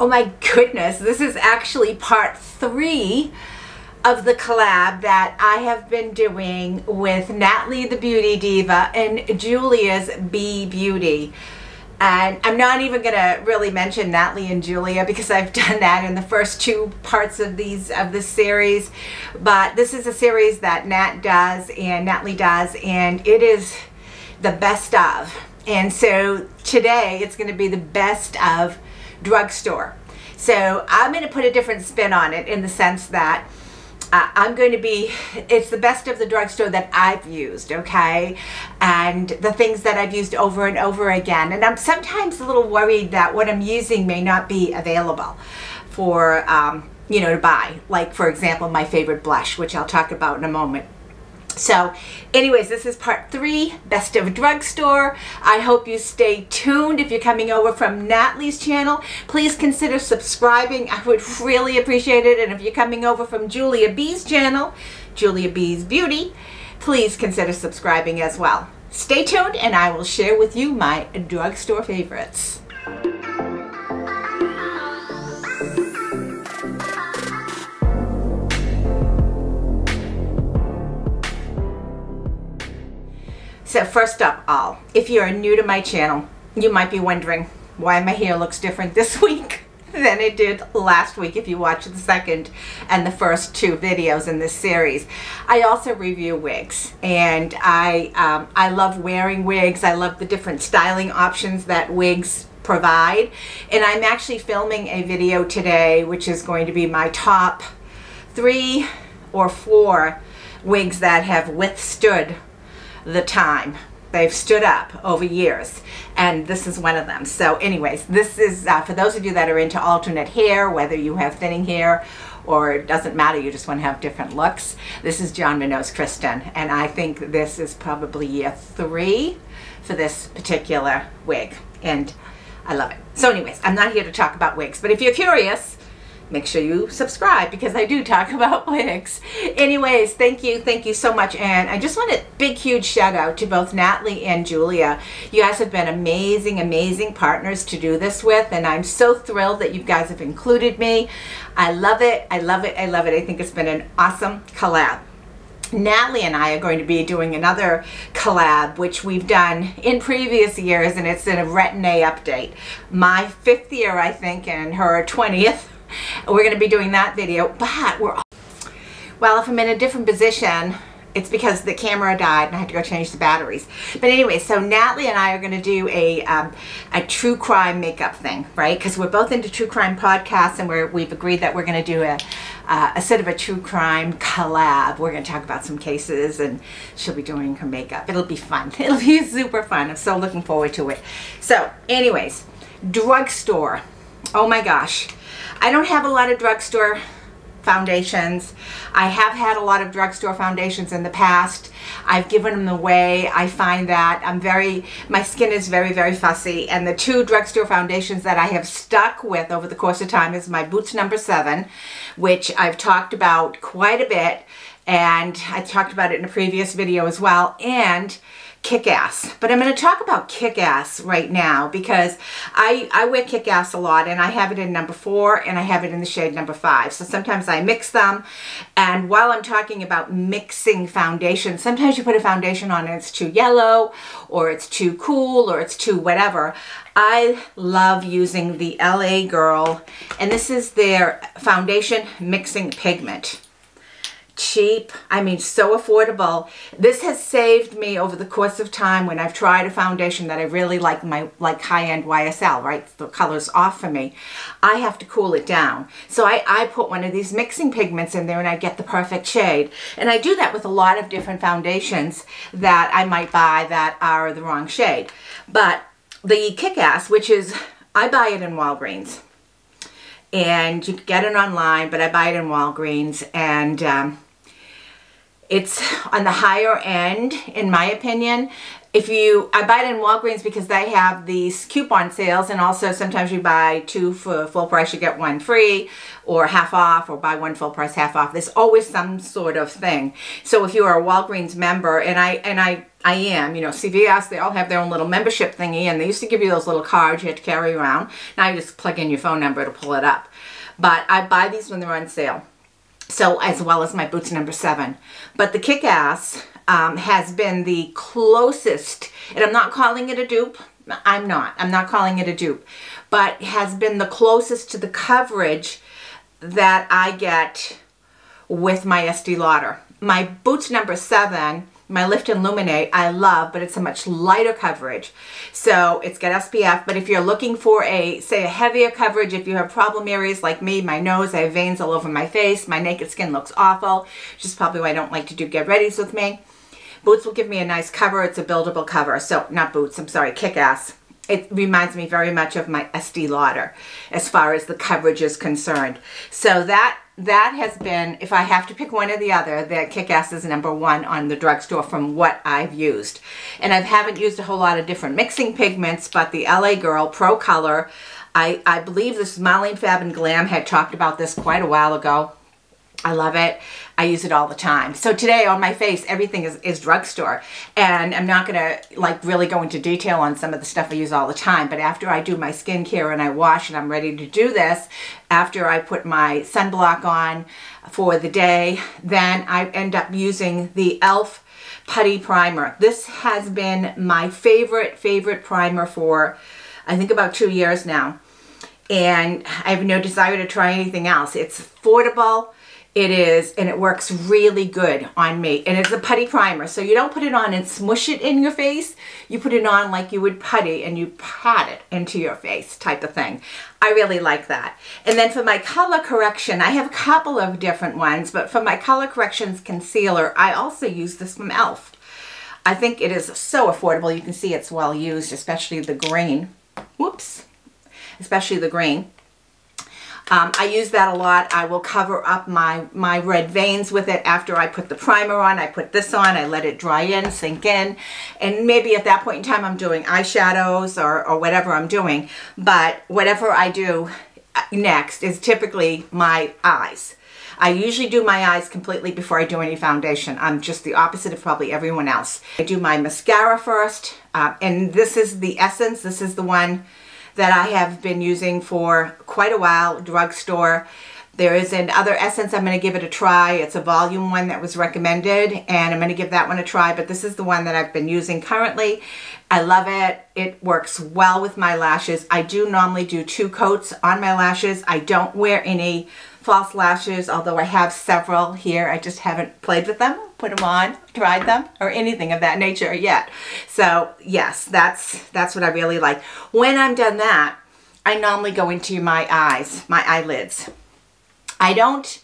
Oh my goodness, this is actually part three of the collab that I have been doing with Nathalie the Beauty Diva and Julia's Bee Beauty. And I'm not even going to really mention Nathalie and Julia because I've done that in the first two parts of these of this series. But this is a series that Nat does and Nathalie does and it is the best of. And so today it's going to be the best of drugstore. So I'm going to put a different spin on it in the sense that uh, I'm going to be, it's the best of the drugstore that I've used, okay? And the things that I've used over and over again. And I'm sometimes a little worried that what I'm using may not be available for, um, you know, to buy. Like, for example, my favorite blush, which I'll talk about in a moment. So anyways, this is part three, Best of Drugstore. I hope you stay tuned. If you're coming over from Nathalie's channel, please consider subscribing. I would really appreciate it. And if you're coming over from Julia B's channel, Julia B's Beauty, please consider subscribing as well. Stay tuned and I will share with you my drugstore favorites. So first up all, if you're new to my channel, you might be wondering why my hair looks different this week than it did last week if you watch the second and the first two videos in this series. I also review wigs and I, um, I love wearing wigs. I love the different styling options that wigs provide and I'm actually filming a video today which is going to be my top three or four wigs that have withstood the time. They've stood up over years, and this is one of them. So anyways, this is uh, for those of you that are into alternate hair, whether you have thinning hair or it doesn't matter, you just want to have different looks. This is Jon Renau Kristen, and I think this is probably year three for this particular wig, and I love it. So anyways, I'm not here to talk about wigs, but if you're curious, make sure you subscribe because I do talk about wigs. Anyways, thank you, thank you so much. And I just want a big, huge shout out to both Nathalie and Julia. You guys have been amazing, amazing partners to do this with. And I'm so thrilled that you guys have included me. I love it, I love it, I love it. I think it's been an awesome collab. Nathalie and I are going to be doing another collab, which we've done in previous years, and it's in a Retin-A update. My fifth year, I think, and her 20th we're going to be doing that video, but we're, well, if I'm in a different position, it's because the camera died and I had to go change the batteries. But anyway, so Nathalie and I are going to do a um, a true crime makeup thing, right? Because we're both into true crime podcasts and we're, we've agreed that we're going to do a, uh, a sort of a true crime collab. We're going to talk about some cases and she'll be doing her makeup. It'll be fun. It'll be super fun. I'm so looking forward to it. So anyways, drugstore. Oh my gosh. I don't have a lot of drugstore foundations. I have had a lot of drugstore foundations in the past. I've given them away. I find that I'm very, my skin is very, very fussy. And the two drugstore foundations that I have stuck with over the course of time is my Boots number seven, which I've talked about quite a bit. And I talked about it in a previous video as well. And Kick-Ass. But I'm going to talk about Kick-Ass right now because I, I wear Kick-Ass a lot and I have it in number four and I have it in the shade number five. So sometimes I mix them and while I'm talking about mixing foundation, sometimes you put a foundation on and it's too yellow or it's too cool or it's too whatever. I love using the LA Girl and this is their foundation mixing pigment cheap. I mean, so affordable. This has saved me over the course of time when I've tried a foundation that I really like, my like high-end YSL, right? The color's off for me. I have to cool it down. So I, I put one of these mixing pigments in there and I get the perfect shade. And I do that with a lot of different foundations that I might buy that are the wrong shade. But the Kick-Ass, which is, I buy it in Walgreens and you get it online, but I buy it in Walgreens and um, it's on the higher end, in my opinion. If you, I buy it in Walgreens because they have these coupon sales and also sometimes you buy two for full price, you get one free or half off or buy one full price, half off. There's always some sort of thing. So if you are a Walgreens member, and I, and I I am. You know, CVS, they all have their own little membership thingy, and they used to give you those little cards you had to carry around. Now you just plug in your phone number to pull it up. But I buy these when they're on sale. So, as well as my boots number seven. But the Kick-Ass um, has been the closest, and I'm not calling it a dupe. I'm not. I'm not calling it a dupe. But has been the closest to the coverage that I get with my Estee Lauder. My boots number seven my Lift and Luminate I love, but it's a much lighter coverage. So it's got SPF, but if you're looking for a, say a heavier coverage, if you have problem areas like me, my nose, I have veins all over my face, my naked skin looks awful, which is probably why I don't like to do get readies with me. Boots will give me a nice cover. It's a buildable cover. So not boots, I'm sorry, kick-ass it reminds me very much of my Estee Lauder as far as the coverage is concerned. So that that has been, if I have to pick one or the other, that Kick-Ass is number one on the drugstore from what I've used. And I haven't used a whole lot of different mixing pigments, but the LA Girl Pro Color, I, I believe this is Marlene Fab and Glam had talked about this quite a while ago. I love it. I use it all the time. So today on my face, everything is, is drugstore. And I'm not going to like really go into detail on some of the stuff I use all the time. But after I do my skincare and I wash and I'm ready to do this, after I put my sunblock on for the day, then I end up using the e.l.f. Putty Primer. This has been my favorite, favorite primer for I think about two years now. And I have no desire to try anything else. It's affordable it is, and it works really good on me. And it's a putty primer, so you don't put it on and smush it in your face. You put it on like you would putty and you pat it into your face type of thing. I really like that. And then for my color correction, I have a couple of different ones, but for my color corrections concealer, I also use this from e.l.f. I think it is so affordable. You can see it's well used, especially the green. Whoops. Especially the green. Um, I use that a lot. I will cover up my, my red veins with it after I put the primer on. I put this on, I let it dry in, sink in, and maybe at that point in time I'm doing eyeshadows or, or whatever I'm doing. But whatever I do uh, next is typically my eyes. I usually do my eyes completely before I do any foundation. I'm just the opposite of probably everyone else. I do my mascara first, uh, and this is the Essence. This is the one that I have been using for quite a while, drugstore. There is another Essence, I'm going to give it a try. It's a volume one that was recommended, and I'm going to give that one a try, but this is the one that I've been using currently. I love it. It works well with my lashes. I do normally do two coats on my lashes. I don't wear any false lashes, although I have several here. I just haven't played with them, put them on, tried them, or anything of that nature yet. So yes, that's, that's what I really like. When I'm done that, I normally go into my eyes, my eyelids. I don't,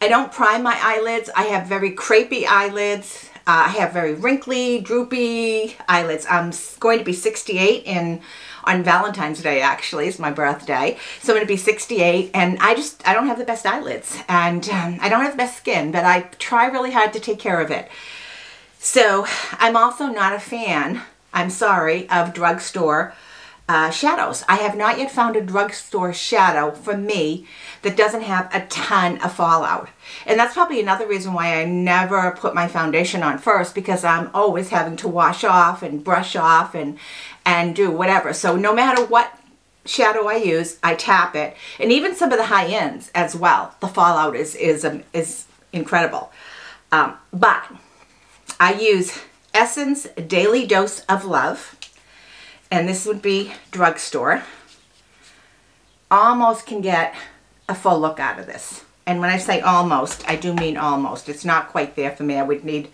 I don't prime my eyelids. I have very crepey eyelids. Uh, I have very wrinkly, droopy eyelids. I'm going to be 68 in on Valentine's Day actually it's my birthday. So I'm gonna be 68 and I just I don't have the best eyelids and um, I don't have the best skin but I try really hard to take care of it. So I'm also not a fan I'm sorry of drugstore uh, shadows. I have not yet found a drugstore shadow for me that doesn't have a ton of fallout. And that's probably another reason why I never put my foundation on first because I'm always having to wash off and brush off and, and do whatever. So no matter what shadow I use, I tap it. And even some of the high ends as well. The fallout is, is, um, is incredible. Um, but I use Essence Daily Dose of Love and this would be drugstore, almost can get a full look out of this. And when I say almost, I do mean almost. It's not quite there for me. I would need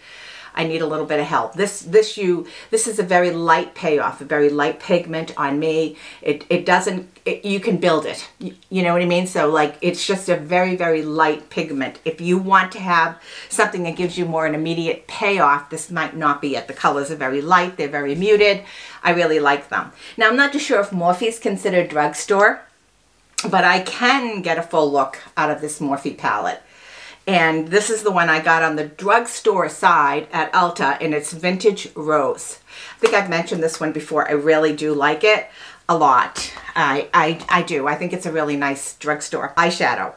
I need a little bit of help. This this you this is a very light payoff, a very light pigment on me. It it doesn't it, you can build it. You, you, know what I mean? So like it's just a very very light pigment. If you want to have something that gives you more an immediate payoff, this might not be it. The colors are very light, they're very muted. I really like them. Now I'm not too sure if Morphe is considered drugstore, but I can get a full look out of this Morphe palette. And this is the one I got on the drugstore side at Ulta and it's Vintage Rose. I think I've mentioned this one before. I really do like it a lot. I, I, I do. I think it's a really nice drugstore eyeshadow.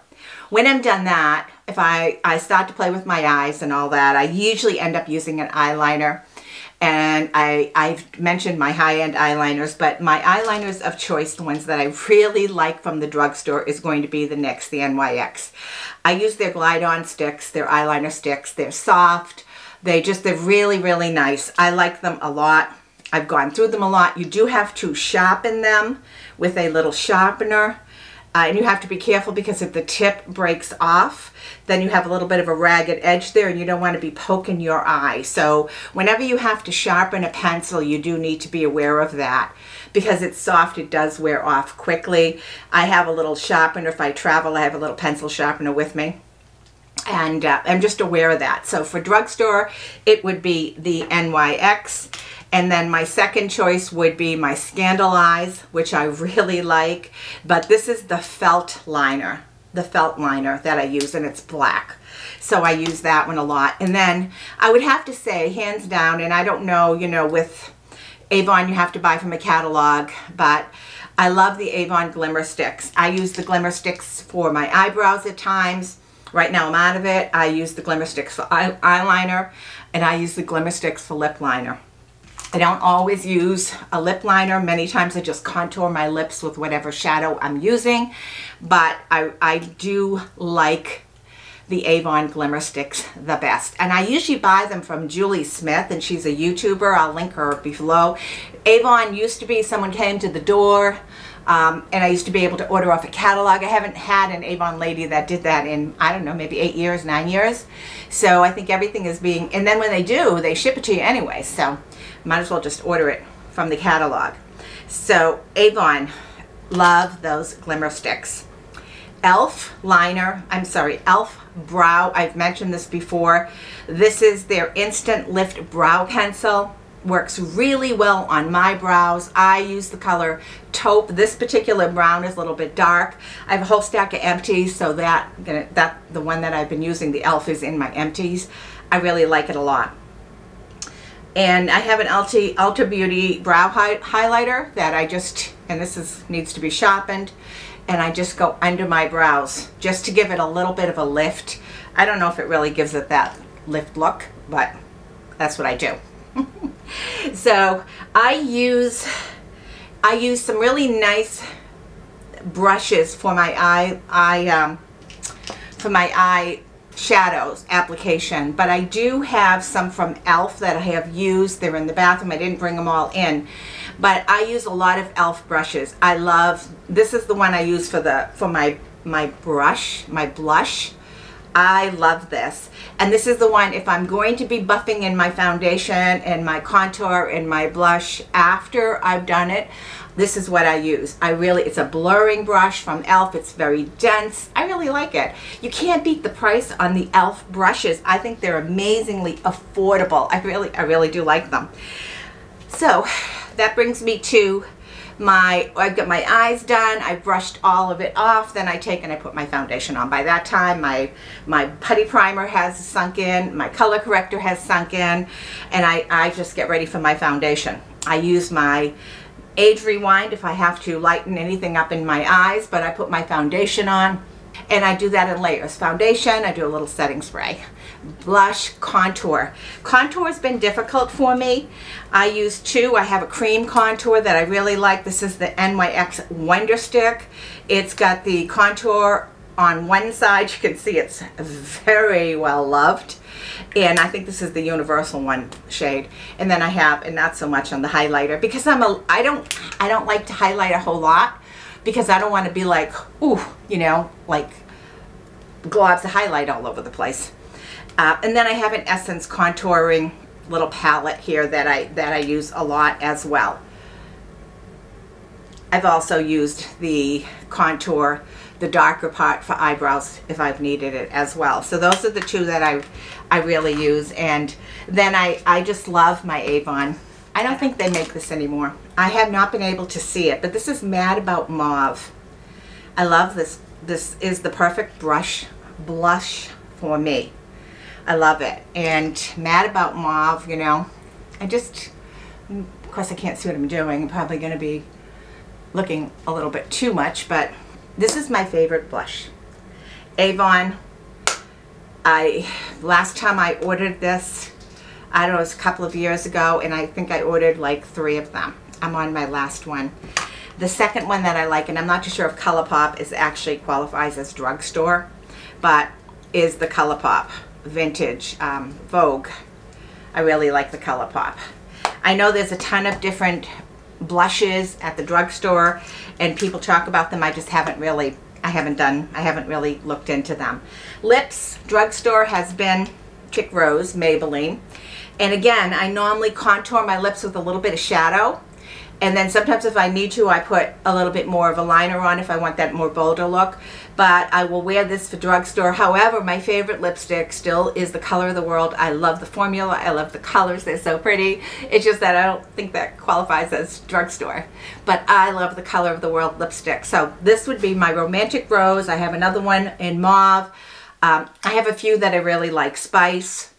When I'm done that, if I, I start to play with my eyes and all that, I usually end up using an eyeliner and I, I've mentioned my high-end eyeliners, but my eyeliners of choice, the ones that I really like from the drugstore, is going to be the NYX, the NYX. I use their Glide-On sticks, their eyeliner sticks. They're soft. They just, they're really, really nice. I like them a lot. I've gone through them a lot. You do have to sharpen them with a little sharpener. Uh, and you have to be careful because if the tip breaks off, then you have a little bit of a ragged edge there and you don't want to be poking your eye. So whenever you have to sharpen a pencil, you do need to be aware of that. Because it's soft, it does wear off quickly. I have a little sharpener. If I travel, I have a little pencil sharpener with me and uh, I'm just aware of that. So for drugstore, it would be the NYX. And then my second choice would be my Scandaleyes, which I really like. But this is the felt liner the felt liner that I use and it's black. So I use that one a lot. And then I would have to say, hands down, and I don't know, you know, with Avon you have to buy from a catalog, but I love the Avon Glimmer Sticks. I use the Glimmer Sticks for my eyebrows at times. Right now I'm out of it. I use the Glimmer Sticks for eyeliner and I use the Glimmer Sticks for lip liner. I don't always use a lip liner. Many times I just contour my lips with whatever shadow I'm using. But I, I do like the Avon Glimmer Sticks the best. And I usually buy them from Julie Smith, and she's a YouTuber. I'll link her below. Avon used to be someone came to the door, um, and I used to be able to order off a catalog. I haven't had an Avon lady that did that in, I don't know, maybe eight years, nine years. So I think everything is being, and then when they do, they ship it to you anyway. So might as well just order it from the catalog. So Avon, love those glimmer sticks. e.l.f. liner, I'm sorry, e.l.f. brow, I've mentioned this before. This is their Instant Lift Brow Pencil. Works really well on my brows. I use the color taupe. This particular brown is a little bit dark. I have a whole stack of empties, so that, that the one that I've been using, the e.l.f. is in my empties. I really like it a lot. And I have an Ulta, Ulta Beauty brow hi highlighter that I just, and this is needs to be sharpened, and I just go under my brows just to give it a little bit of a lift. I don't know if it really gives it that lift look, but that's what I do. so I use, I use some really nice brushes for my eye, eye um, for my eye shadows application, but I do have some from e.l.f. that I have used. They're in the bathroom. I didn't bring them all in, but I use a lot of e.l.f. brushes. I love, this is the one I use for the, for my, my brush, my blush. I love this. And this is the one, if I'm going to be buffing in my foundation and my contour and my blush after I've done it, this is what I use. I really, it's a blurring brush from e.l.f. It's very dense. I really like it. You can't beat the price on the e.l.f. brushes. I think they're amazingly affordable. I really, I really do like them. So that brings me to my, I've got my eyes done, I brushed all of it off, then I take and I put my foundation on. By that time, my, my putty primer has sunk in, my color corrector has sunk in, and I, I just get ready for my foundation. I use my age rewind if I have to lighten anything up in my eyes, but I put my foundation on and I do that in layers. Foundation, I do a little setting spray. Blush, contour. Contour has been difficult for me. I use two. I have a cream contour that I really like. This is the NYX Wonder Stick. It's got the contour on one side. You can see it's very well loved and I think this is the universal one shade and then I have and not so much on the highlighter because I'm a I don't I don't like to highlight a whole lot because I don't want to be like ooh you know like globs of highlight all over the place uh, and then I have an essence contouring little palette here that I that I use a lot as well I've also used the contour the darker part for eyebrows if I've needed it as well. So those are the two that I, I really use. And then I, I just love my Avon. I don't think they make this anymore. I have not been able to see it, but this is Mad About Mauve. I love this. This is the perfect brush blush for me. I love it. And Mad About Mauve, you know, I just, of course I can't see what I'm doing. I'm probably going to be looking a little bit too much, but this is my favorite blush. Avon. I Last time I ordered this, I don't know, it was a couple of years ago, and I think I ordered like three of them. I'm on my last one. The second one that I like, and I'm not too sure if ColourPop is actually qualifies as drugstore, but is the ColourPop Vintage um, Vogue. I really like the ColourPop. I know there's a ton of different blushes at the drugstore, and people talk about them. I just haven't really, I haven't done, I haven't really looked into them. Lips, drugstore has been Chic Rose, Maybelline. And again, I normally contour my lips with a little bit of shadow. And then sometimes if I need to, I put a little bit more of a liner on if I want that more bolder look. But I will wear this for drugstore. However, my favorite lipstick still is the Color of the World. I love the formula. I love the colors. They're so pretty. It's just that I don't think that qualifies as drugstore. But I love the Color of the World lipstick. So this would be my Romantic Rose. I have another one in Mauve. Um, I have a few that I really like. Spice.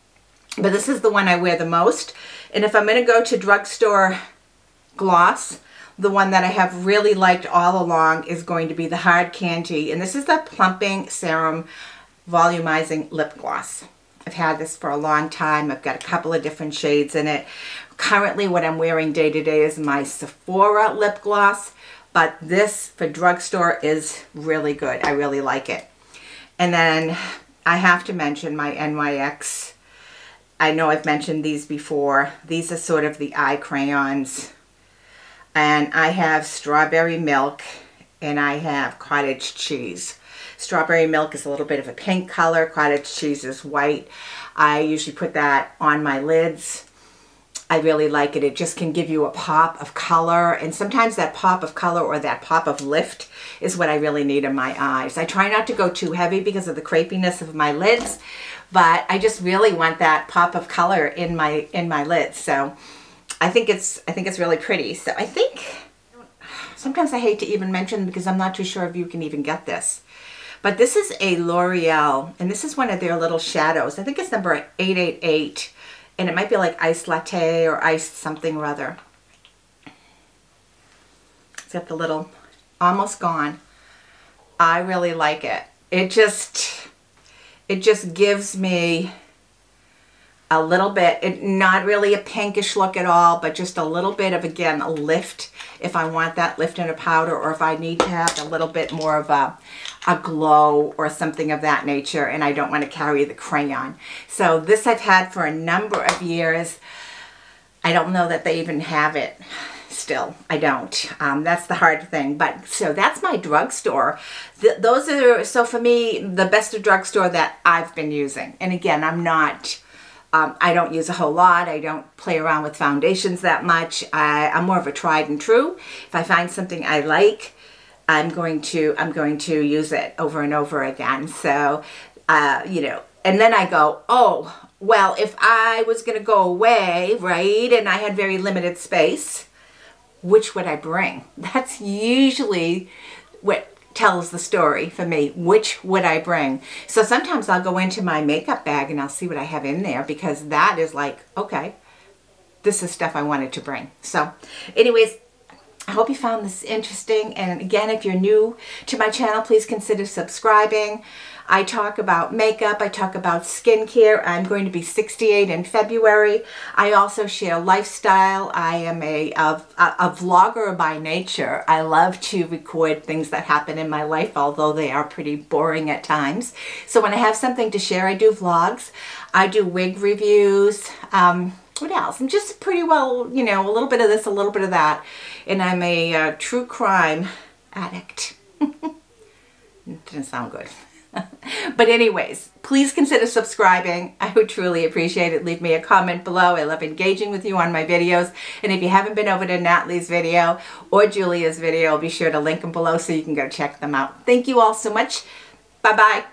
But this is the one I wear the most. And if I'm going to go to drugstore gloss, the one that I have really liked all along is going to be the Hard Candy. And this is the Plumping Serum Volumizing Lip Gloss. I've had this for a long time. I've got a couple of different shades in it. Currently what I'm wearing day to day is my Sephora lip gloss. But this for drugstore is really good. I really like it. And then I have to mention my NYX I know I've mentioned these before. These are sort of the eye crayons. And I have strawberry milk and I have cottage cheese. Strawberry milk is a little bit of a pink color. Cottage cheese is white. I usually put that on my lids. I really like it. It just can give you a pop of color. And sometimes that pop of color or that pop of lift is what I really need in my eyes. I try not to go too heavy because of the crepiness of my lids but I just really want that pop of color in my in my lids. So I think it's I think it's really pretty. So I think sometimes I hate to even mention because I'm not too sure if you can even get this. But this is a L'Oreal, and this is one of their little shadows. I think it's number 888, and it might be like iced Latte or iced something or other. It's got the little, almost gone. I really like it. It just, it just gives me a little bit, it, not really a pinkish look at all, but just a little bit of, again, a lift if I want that lift in a powder or if I need to have a little bit more of a, a glow or something of that nature and I don't want to carry the crayon. So this I've had for a number of years. I don't know that they even have it still. I don't. Um, that's the hard thing. But so that's my drugstore. Th those are, so for me, the best of drugstore that I've been using. And again, I'm not, um, I don't use a whole lot. I don't play around with foundations that much. I, I'm more of a tried and true. If I find something I like, I'm going to, I'm going to use it over and over again. So, uh, you know, and then I go, oh, well, if I was going to go away, right, and I had very limited space, which would I bring? That's usually what tells the story for me. Which would I bring? So sometimes I'll go into my makeup bag and I'll see what I have in there because that is like, okay, this is stuff I wanted to bring. So anyways, I hope you found this interesting. And again, if you're new to my channel, please consider subscribing. I talk about makeup, I talk about skincare. I'm going to be 68 in February. I also share lifestyle. I am a, a, a vlogger by nature. I love to record things that happen in my life, although they are pretty boring at times. So when I have something to share, I do vlogs. I do wig reviews. Um, what else? I'm just pretty well, you know, a little bit of this, a little bit of that. And I'm a uh, true crime addict. Didn't sound good. But anyways, please consider subscribing. I would truly appreciate it. Leave me a comment below. I love engaging with you on my videos. And if you haven't been over to Nathalie's video or Julia's video, be sure to link them below so you can go check them out. Thank you all so much. Bye-bye.